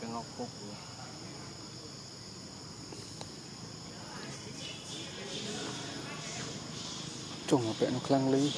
cái ngọc cúc trùng ở bên nó clang lý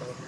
number.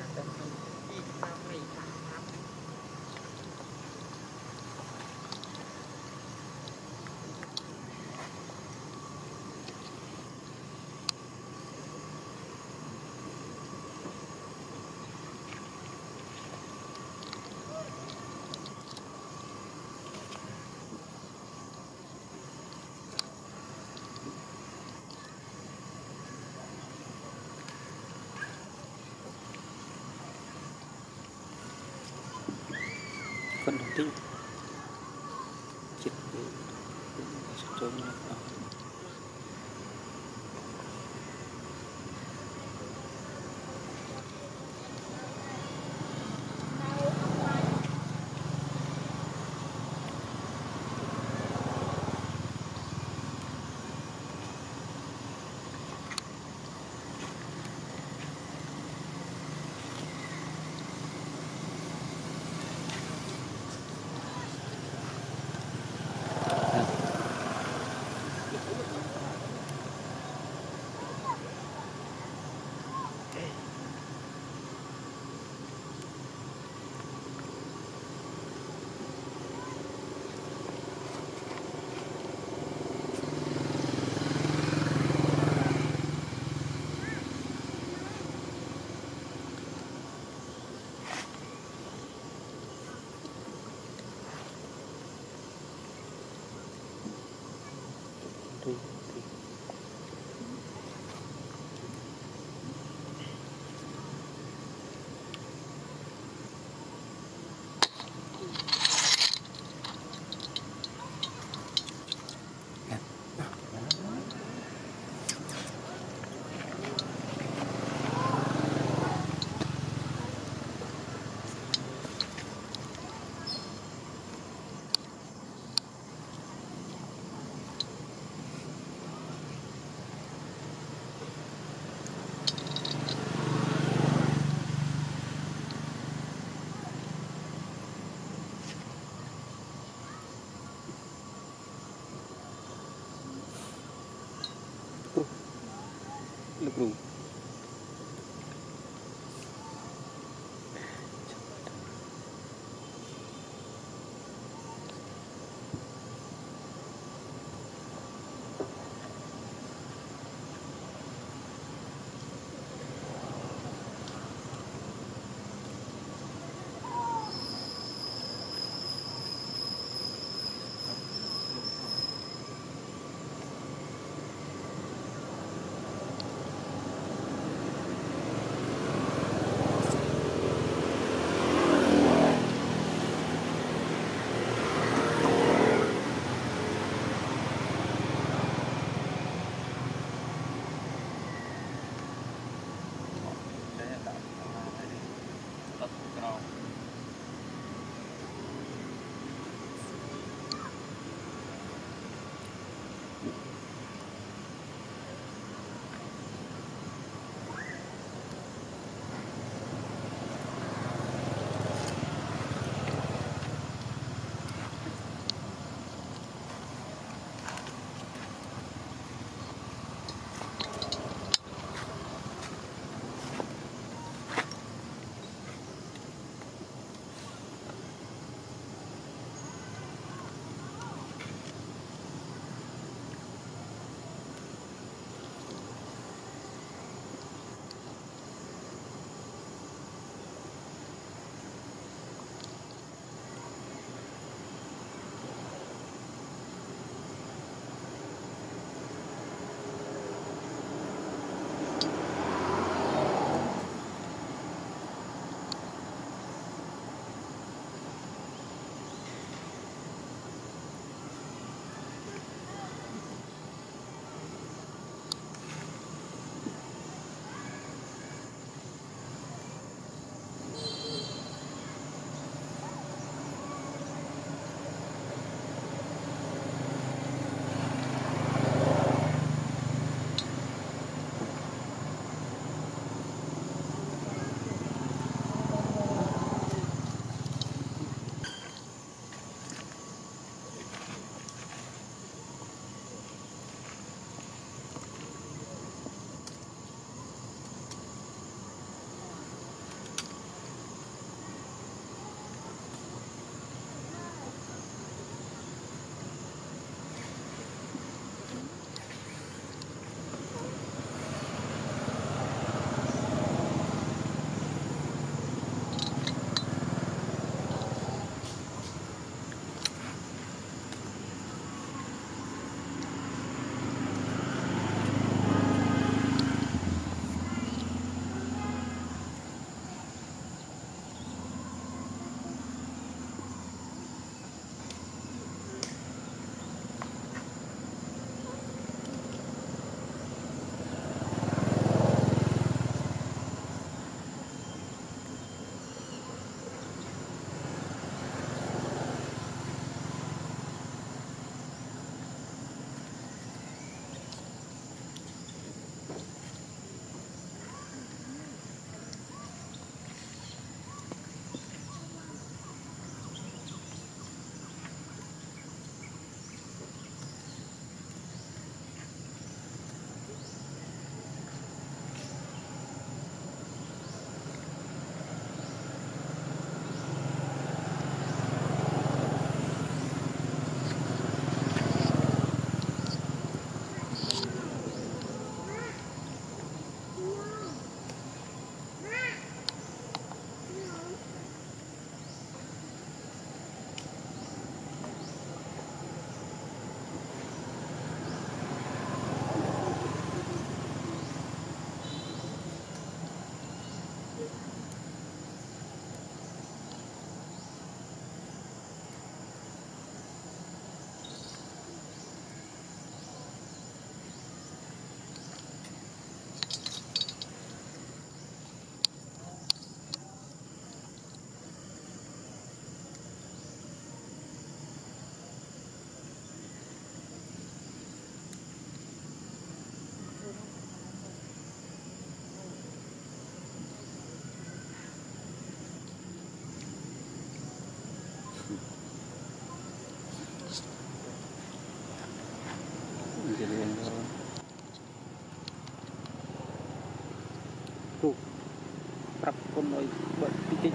គុំឲ្យបើកតិចតិច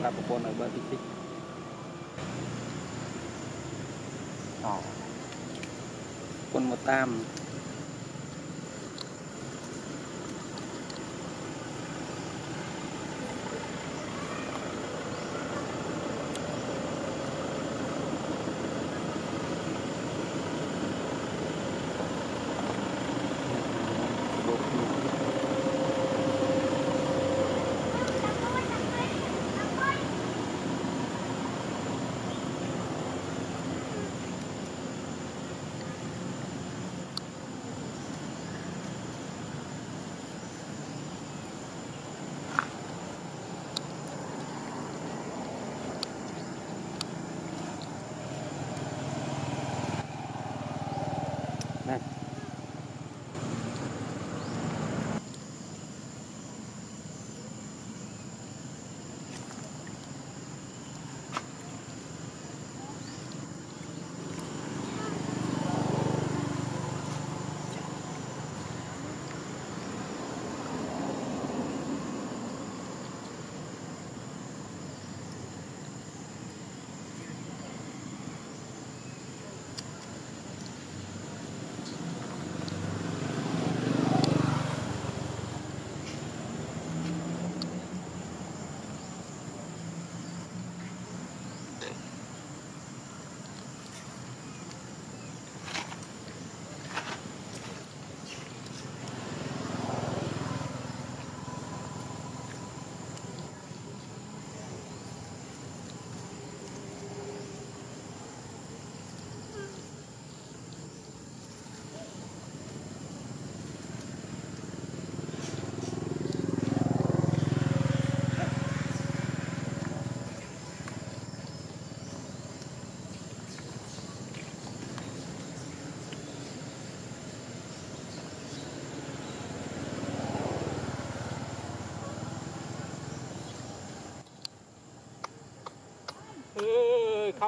ប្រាប់ប្រព័ន្ធឲ្យបើកតិចតិចតគុណមកតាម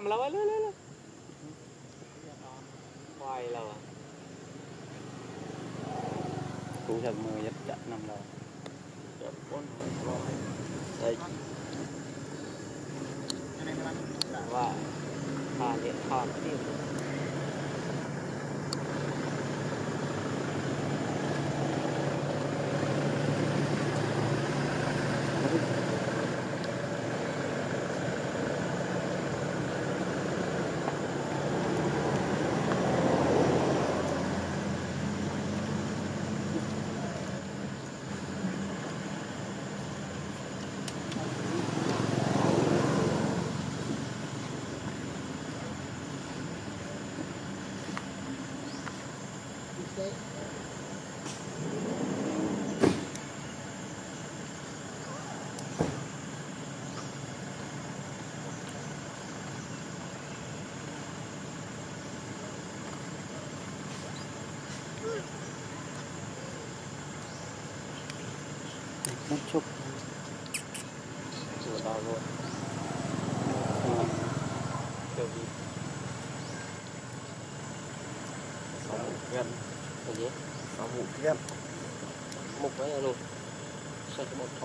ำแล้วเรื่อยๆควายเราถูทำมือยัดจัดนำเราจับก้นลอยใส่ at the moment.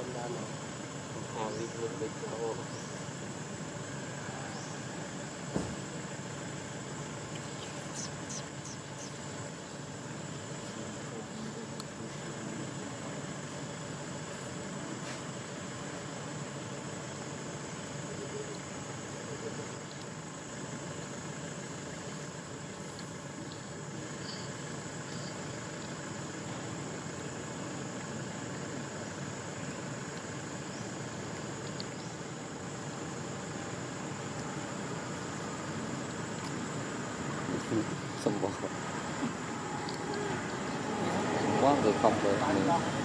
差不多。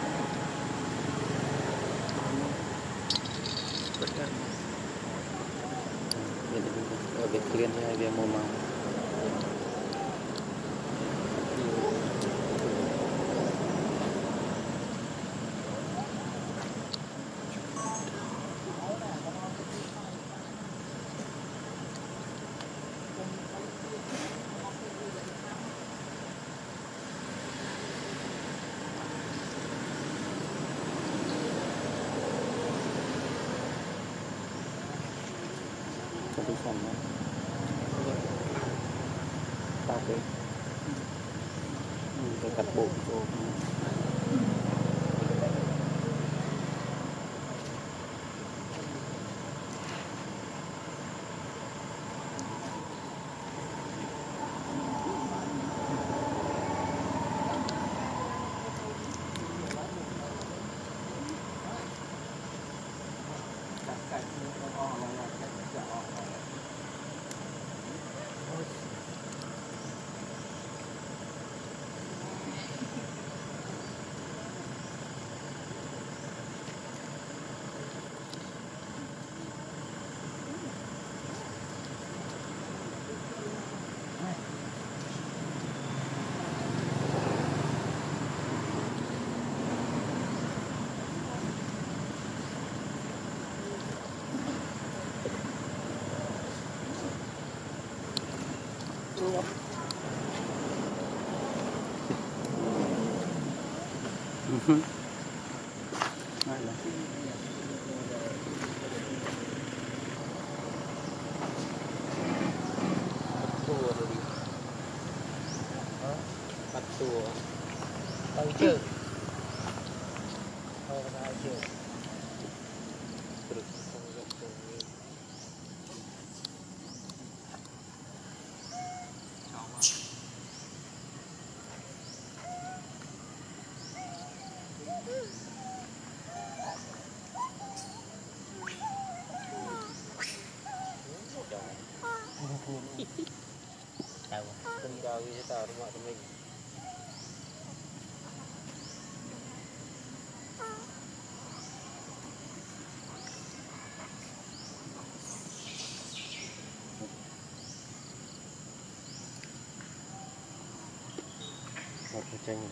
tranh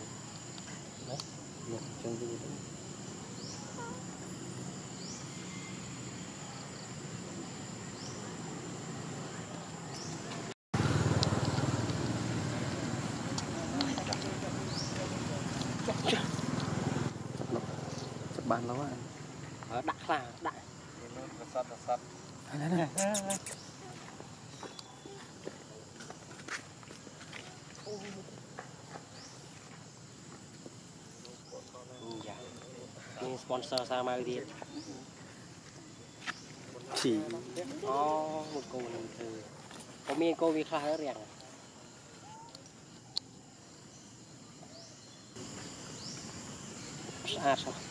đấy một trong cái gì đấy bạn lâu à đặt là đặt sắt sắt សសើម៉ៅទៀតជីអូមកកូននឹងធ្វើក៏មានកូនវាខ្លះរៀងស្អាតស្អាត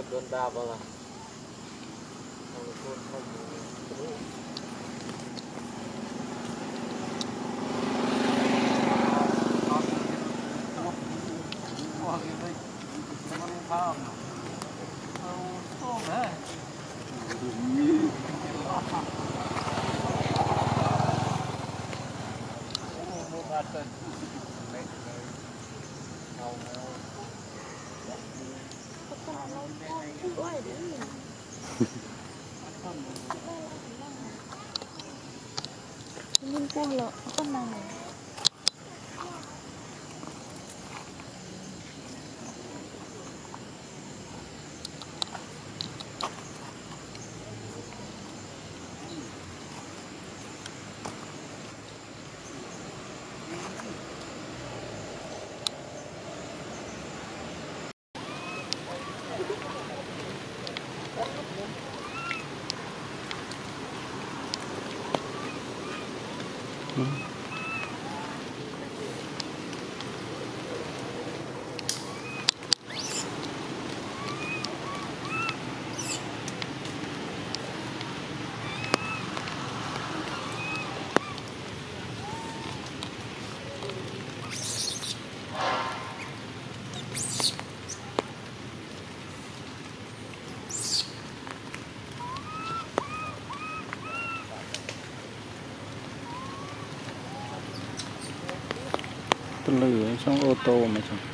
Ayub doon travel ah. ទៅលើអញ្ចឹងអូតូមកចឹង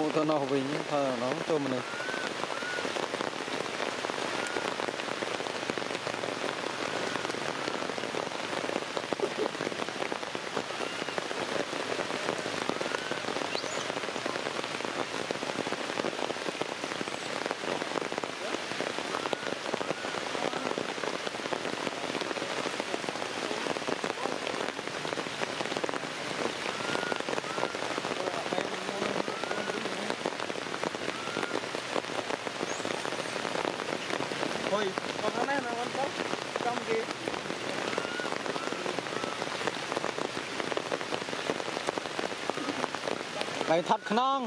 mua cho nó vì những thơ nó cho mình កៃថត់ខ្នង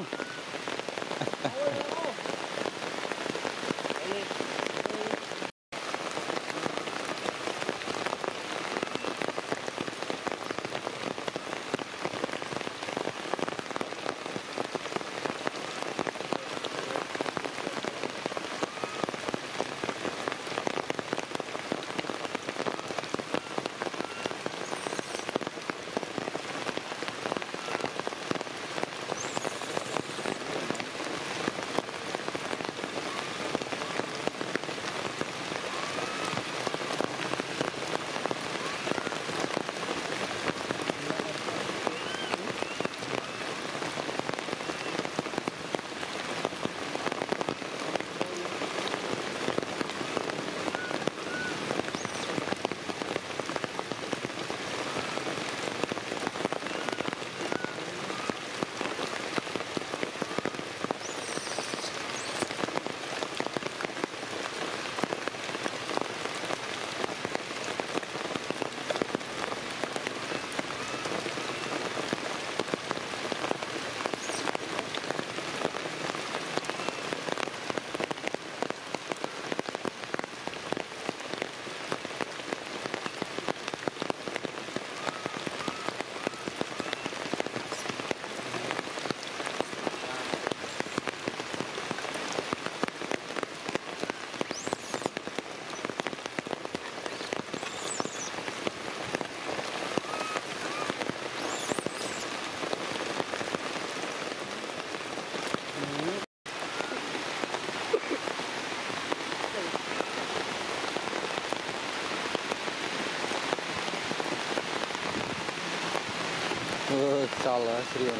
escala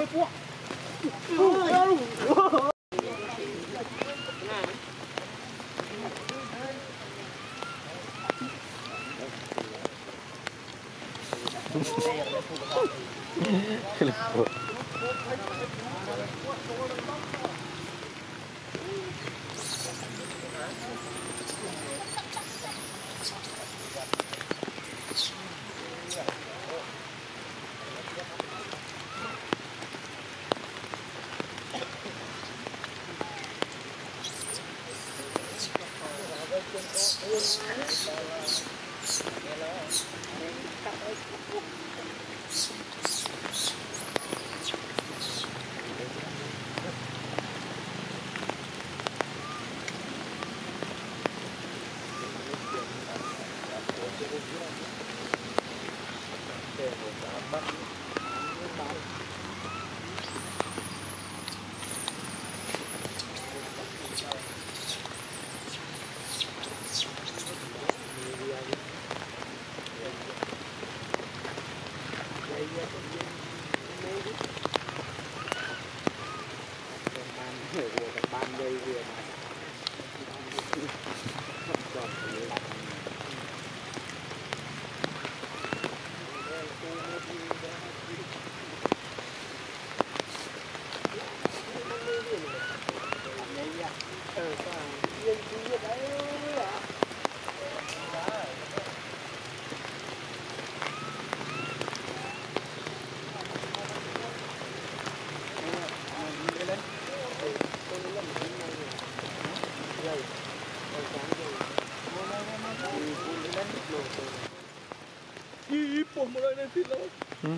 ไม่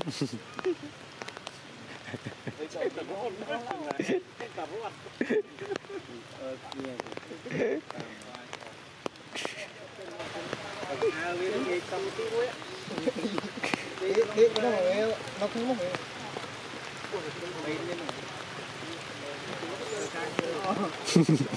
Đi cái đó mà nghe, nó cứ mà nghe. Hãy subscribe cho kênh không bỏ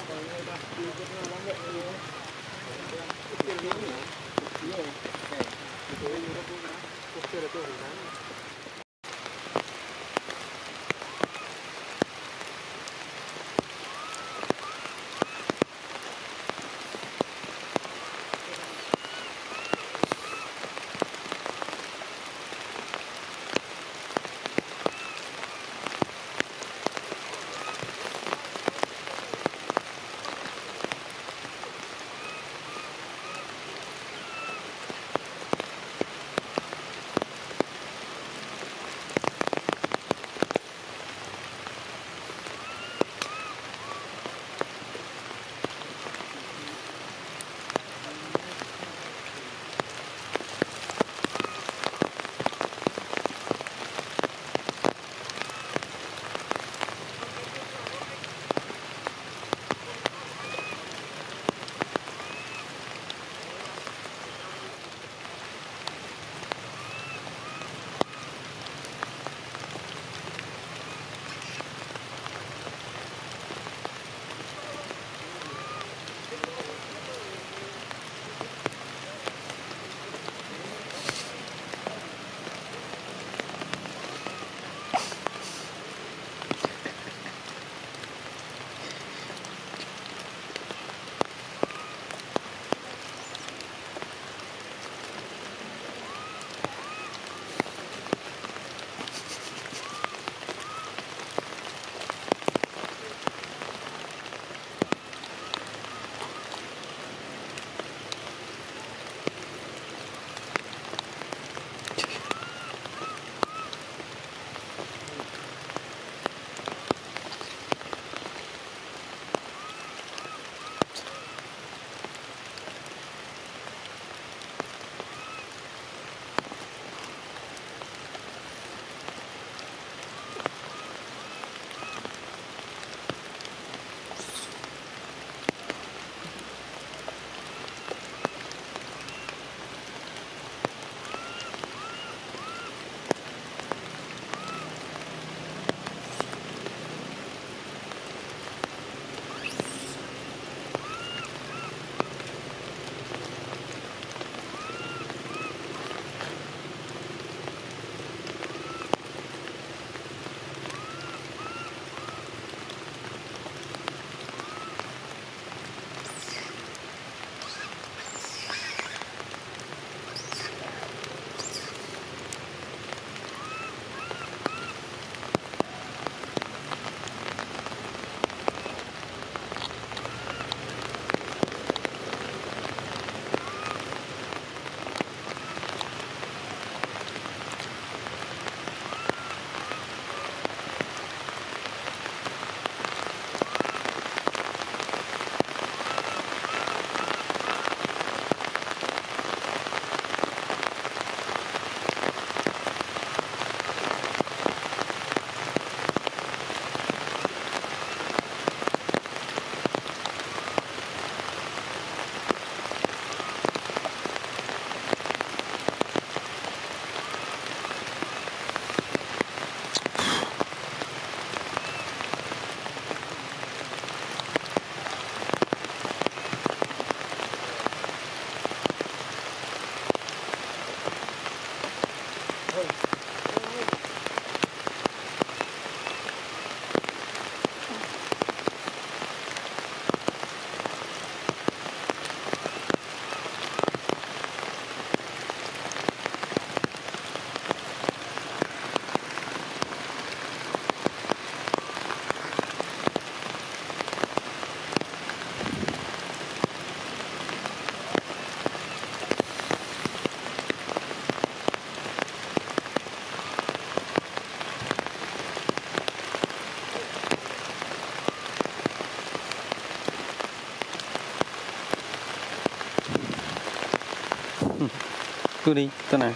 luôn đi, tao này.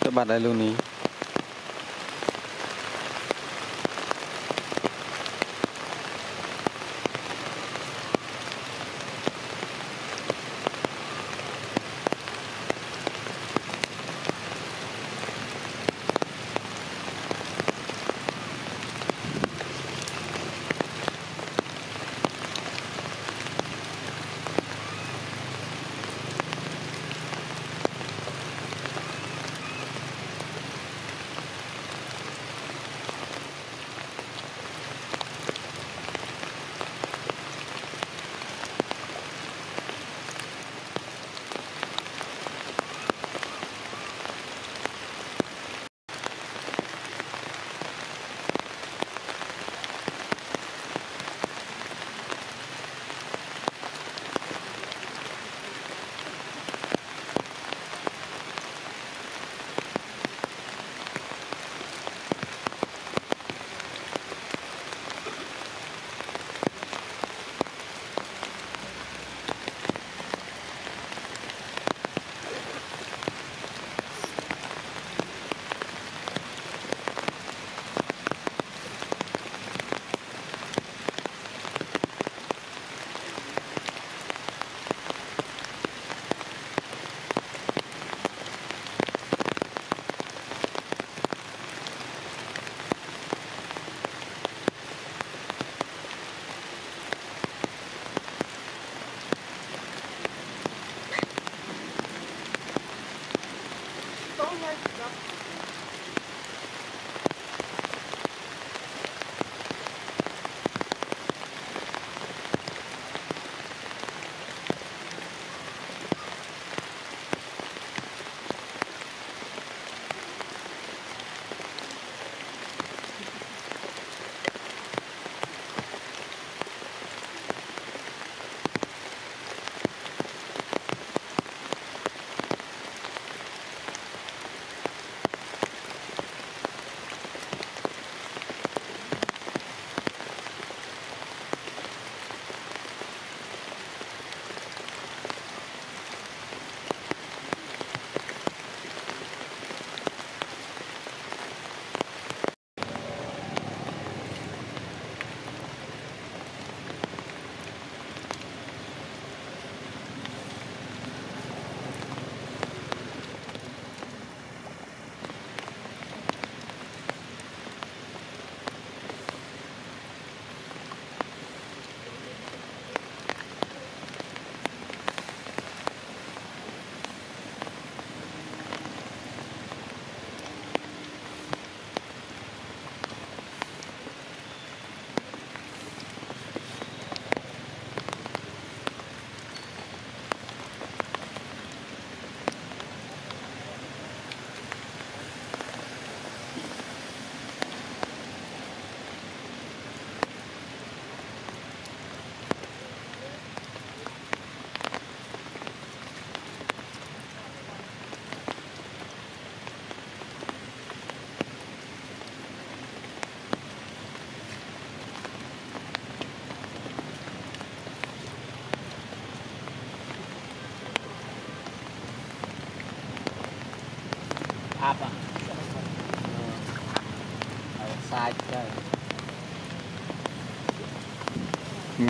Tao bật lại luôn đi.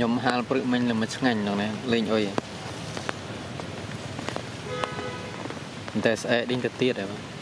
ញុំហាលព្រឹកមិញល្មិចឆ្ងាញ់នោះណាលេងអុយតែស្អែកដេញទៅទៀតហើយបាទ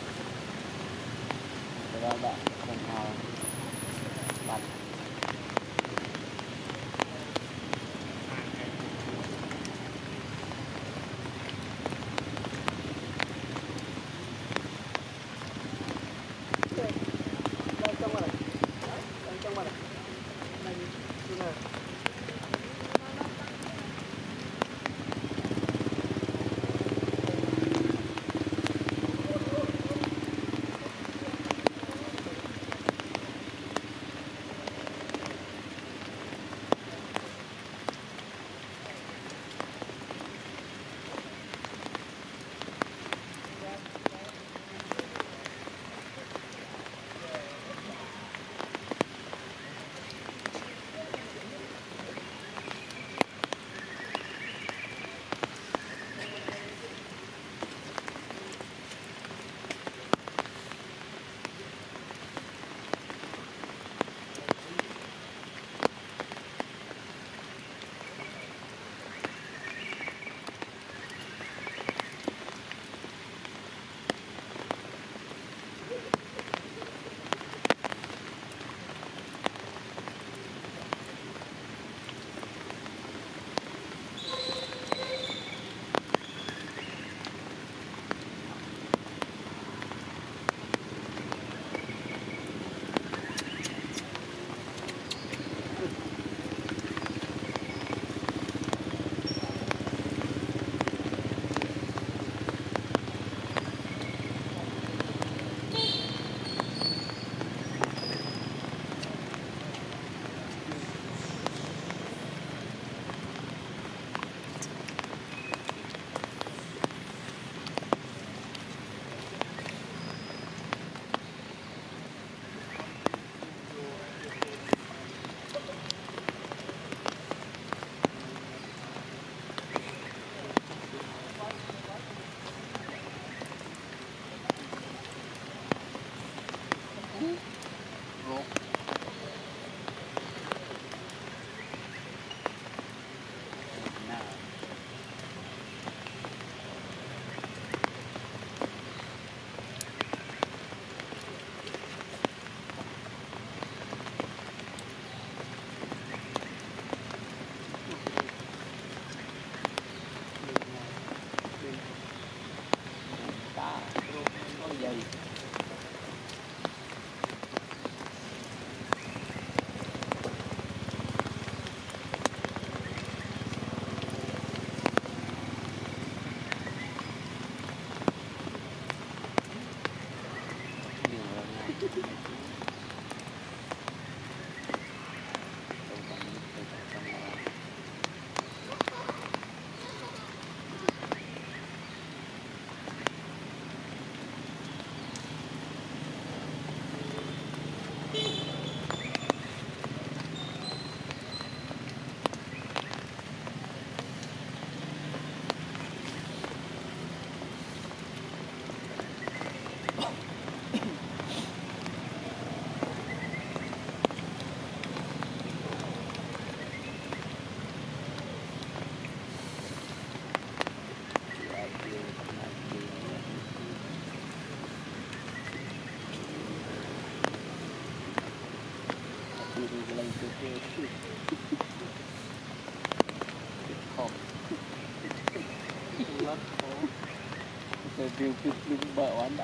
Thank you, King King Bakwana.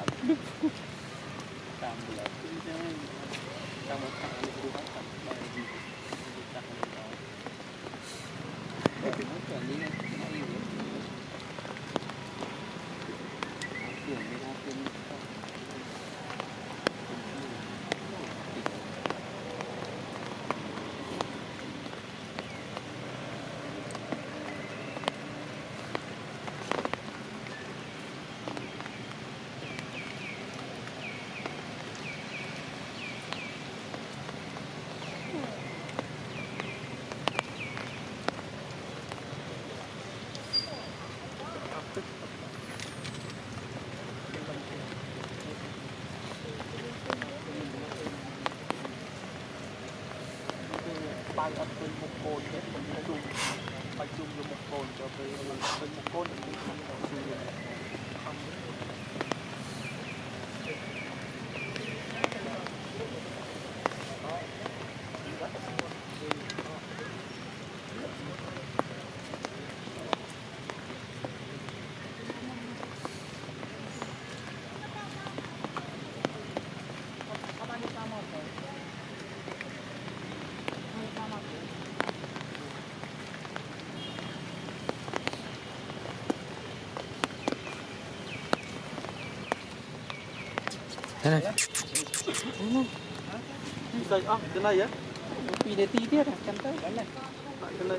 បាយអត់ពេញមុខកូនទេខ្ញុំជុំបាយជុំយកមុខកូនចូលទៅពេញមុខកូនទៅខ្ញុំទៅ Ini, sana. Ah, kenal ya? Kopi dia dia. kan tahu. Tak kenal.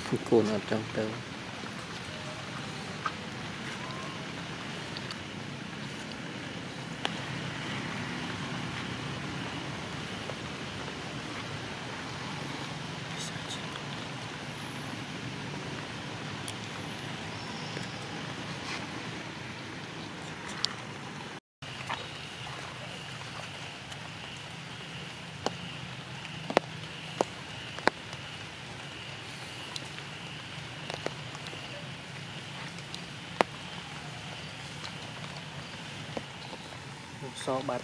コーナーちゃんとよ。sobat.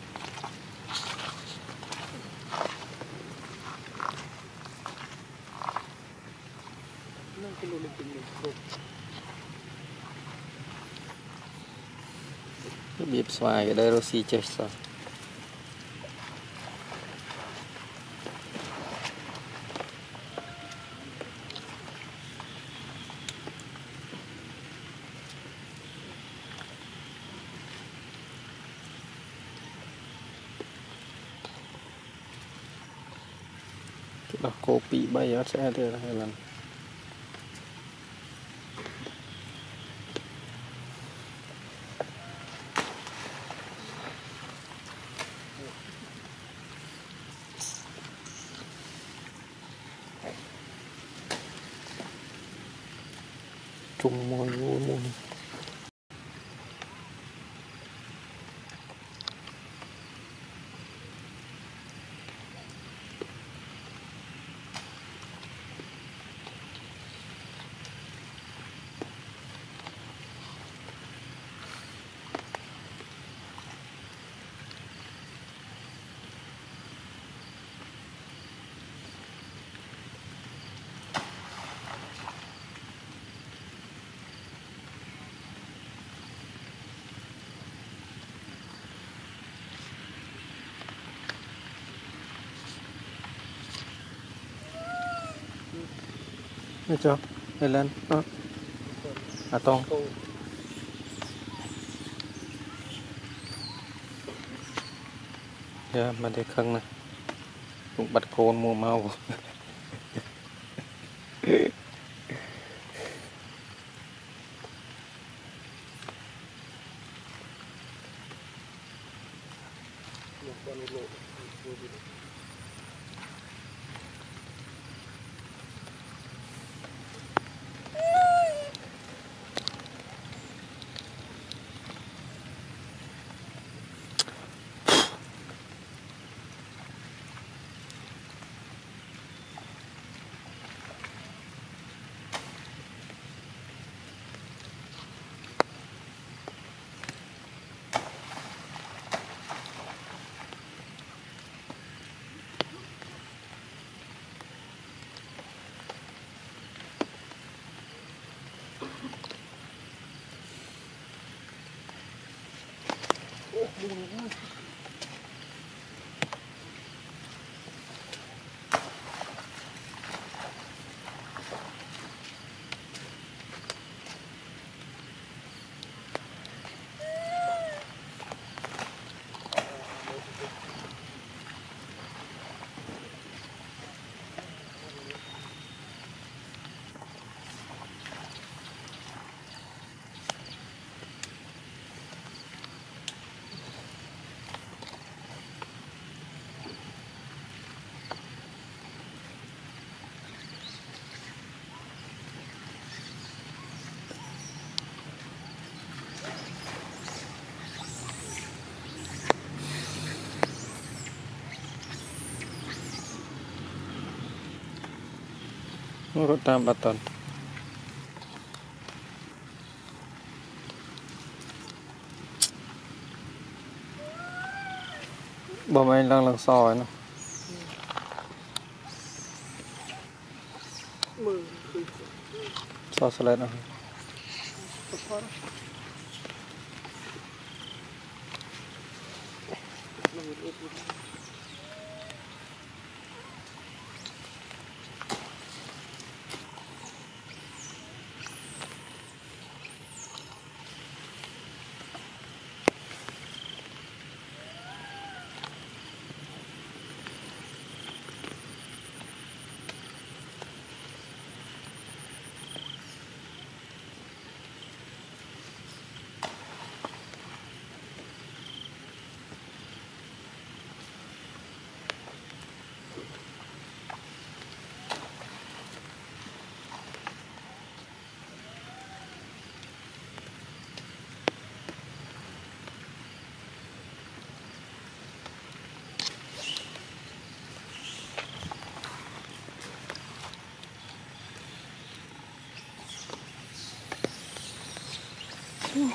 ៀបស្វាយក្តីរស់ស៊ីចេះសោះដោះគោ2 3អត់ស្អាតទេហ្នឹងនេះចុះនេះឡើងអាតងយ៉ាមិនទេខឹងណាពុកបាត់កូនមួមកមកគាត់តាមបាត់តន់បងឯងឡើងឡើងសហើយនោះមើលសស្លេតអស់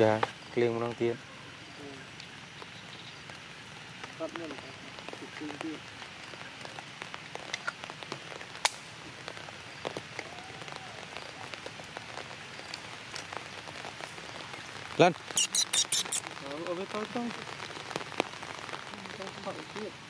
ចាគ្លៀងម្ដងទៀតគាត់មានទីទៀតឡើងអូវាតោតោតោទៀត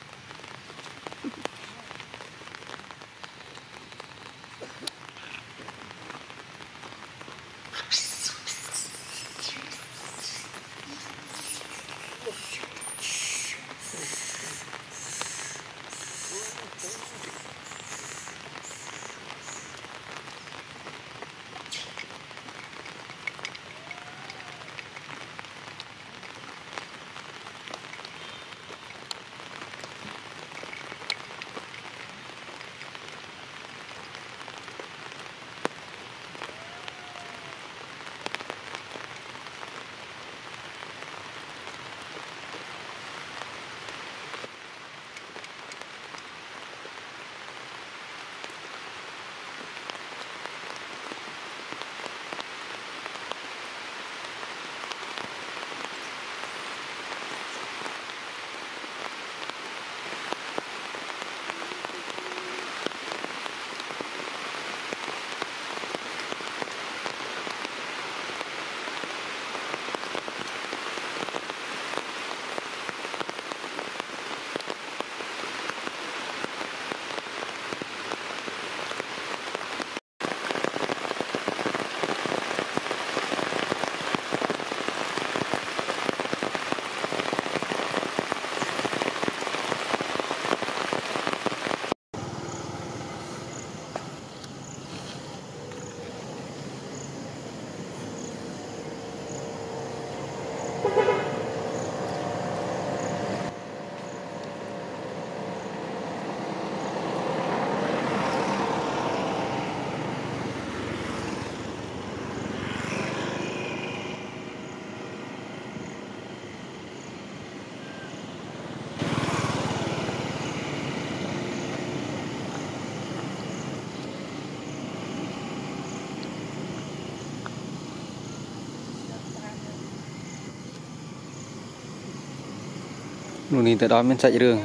นู่นนี่แต่ดอนมันใส่เรื่อง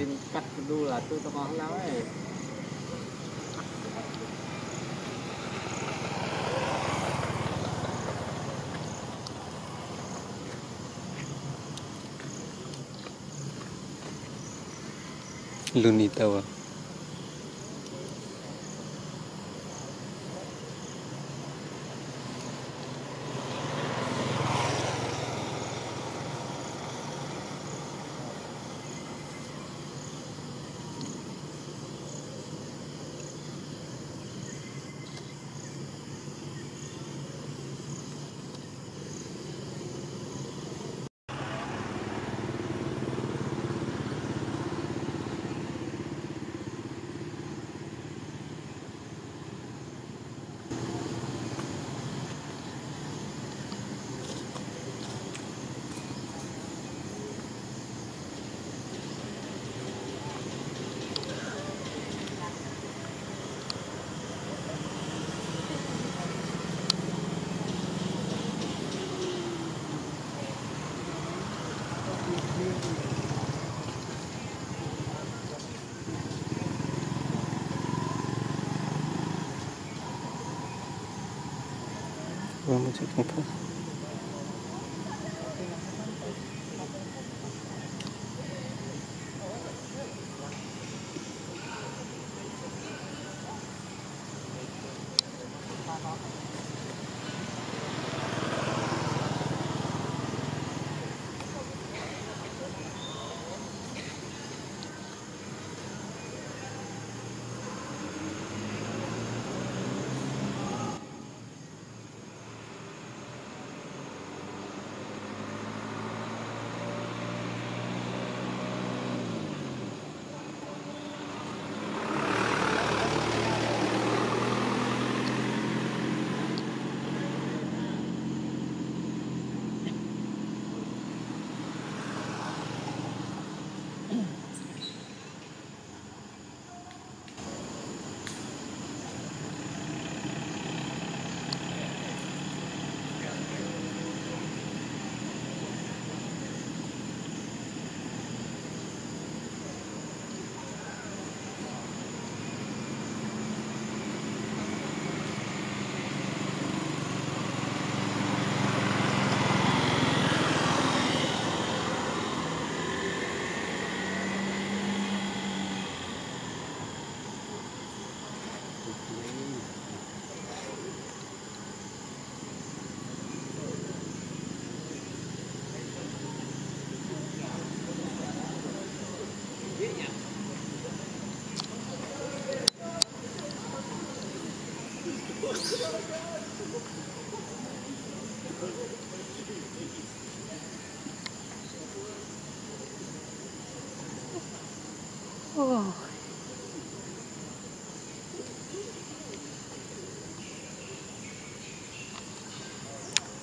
luôn đi tàu à Vamos ver quem foi.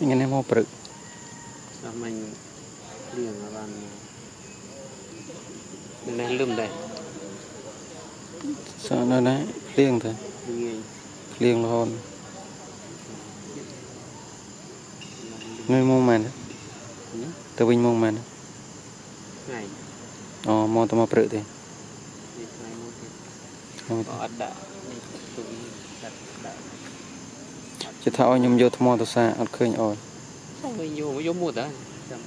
ថ្ងៃនេះមកព្រឹកសំមិញលៀងបាននៅលឹមដែរសោះនៅណាលៀងទៅងាយលៀងរហូតនៅមកមែនទៅវិញមកមែនថាឲ្យខ្ញុំយកថ្មទៅសាអត់ឃើញអូនខ្ញុំយកយកមួយដែរចាំ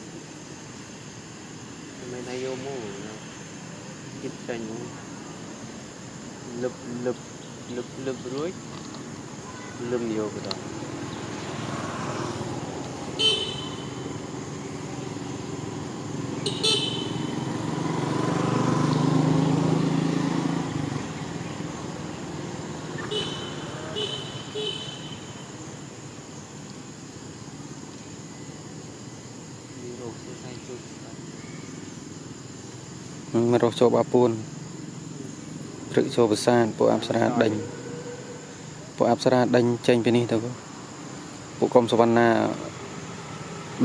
មិនឲ្យយកមួយគិតចាញ់មួយលឹបលឹបលឹបលឹបរួចលឹមយកទៅដល់មិនរស់ចូលបាពួនព្រឹកចូលប្រាសាទពួកអប្សរាដេញពួកអប្សរាដេញចេញពីនេះទៅពួកកុំសវណ្ណា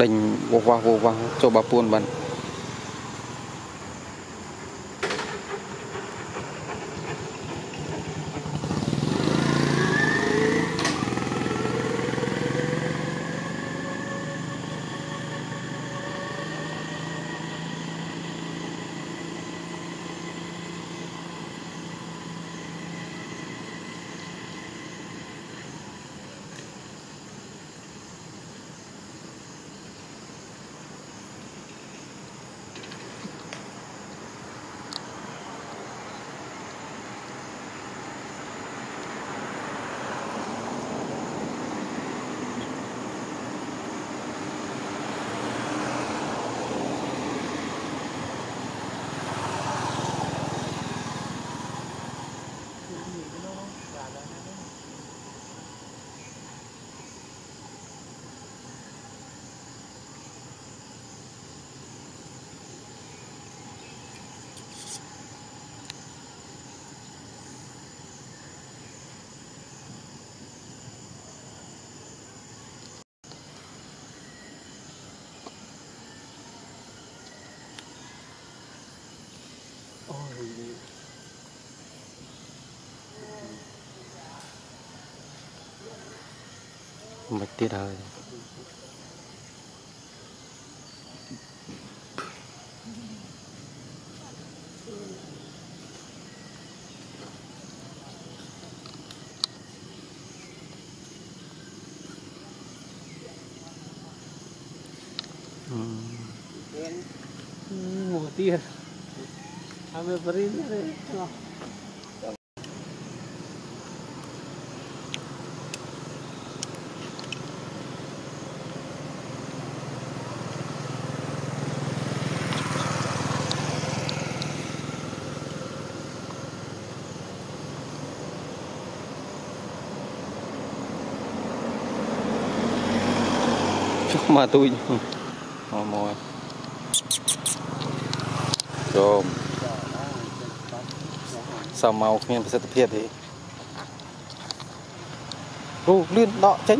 ដេញវោវ៉ាវោវ៉ាចូលបាពួនបាន tira a mm. Mm, a ver មកទួយមកមកចូលសំមកគ្មានប្រសិទ្ធភាពទេអូលឿនដកចេញ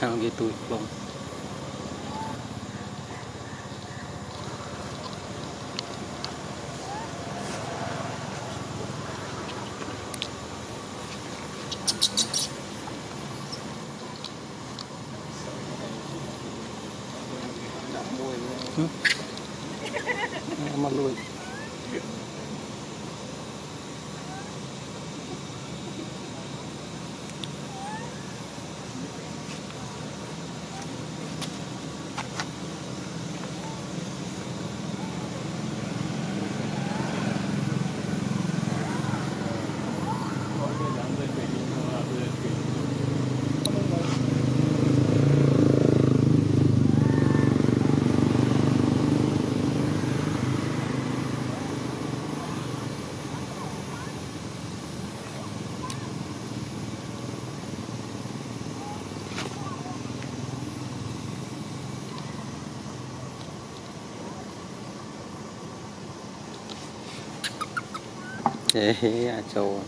gitu bang 哎呀，走。